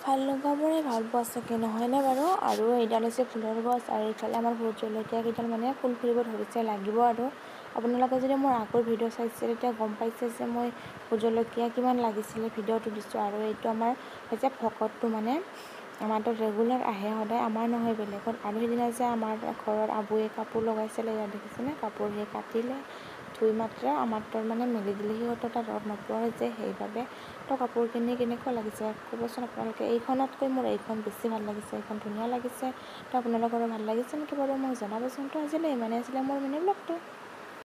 ভাল লগাবৰে ভালপোৱা চাগে নহয়নে বাৰু? আৰু এইডাল হৈছে ফুলৰ গছ আৰু ইফালে আমাৰ ভোট জলকীয়া কেইডাল মানে ফুল ফুলিব ধৰিছে লাগিব আৰু। আপোনালোকে যদি মোৰ আগৰ ভিডিঅ' চাইছে তেতিয়া গম পাইছে যে মই ভোট জলকীয়া কিমান লাগিছিলে ভিডিঅ'টো দিছোঁ আৰু এইটো আমাৰ হৈছে ভকতটো মানে। আমাৰ তাত ৰেগুলাৰ আহে সদায় আমাৰ নহয় বেলেগৰ আৰু সেইদিনা যে আমাৰ ঘৰৰ আবুয়ে কাপোৰ লগাইছিলে ইয়াত দেখিছেনে? কাপোৰ সেই কাটিলে। ধুই মাত্ৰ আমাৰ তাৰ মানে মেলি দিলে সিহঁতৰ তাত ৰ'দ নপৰে যে সেইবাবে তো কাপোৰখিনি কেনেকুৱা লাগিছে ক'বচোন আপোনালোকে? এইখনতকৈ মোৰ এইখন বেছি ভাল লাগিছে এইখন ধুনীয়া লাগিছে। তো আপোনালোকৰো ভাল লাগিছে নেকি বাৰু? মোক জনাবচোন। তো আজিলৈ ইমানেই আছিলে মোৰ মিনি ব্লগটো।